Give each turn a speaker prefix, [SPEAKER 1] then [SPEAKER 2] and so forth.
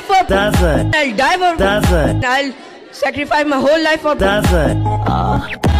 [SPEAKER 1] life for. I'll die for.
[SPEAKER 2] desert.
[SPEAKER 1] I'll sacrifice my whole life for.
[SPEAKER 2] doesn't.